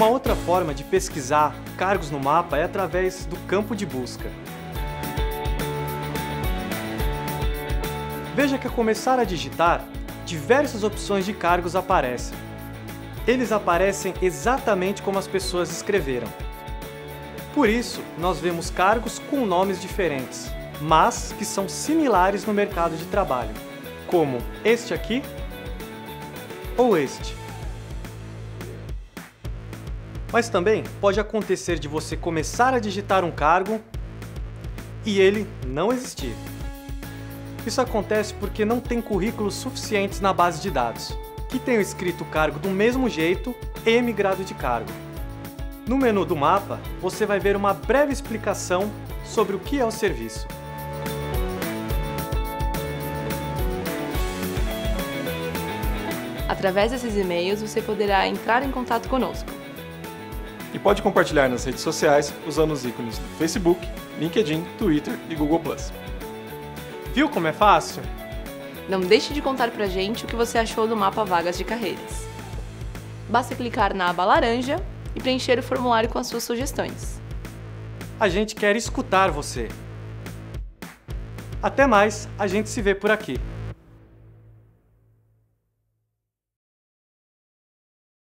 Uma outra forma de pesquisar cargos no mapa é através do campo de busca. Veja que ao começar a digitar, diversas opções de cargos aparecem. Eles aparecem exatamente como as pessoas escreveram. Por isso, nós vemos cargos com nomes diferentes, mas que são similares no mercado de trabalho, como este aqui ou este. Mas também pode acontecer de você começar a digitar um cargo e ele não existir. Isso acontece porque não tem currículos suficientes na base de dados, que tenham escrito o cargo do mesmo jeito e migrado de cargo. No menu do mapa, você vai ver uma breve explicação sobre o que é o serviço. Através desses e-mails, você poderá entrar em contato conosco. E pode compartilhar nas redes sociais usando os ícones do Facebook, LinkedIn, Twitter e Google+. Viu como é fácil? Não deixe de contar pra gente o que você achou do mapa Vagas de Carreiras. Basta clicar na aba laranja e preencher o formulário com as suas sugestões. A gente quer escutar você. Até mais, a gente se vê por aqui.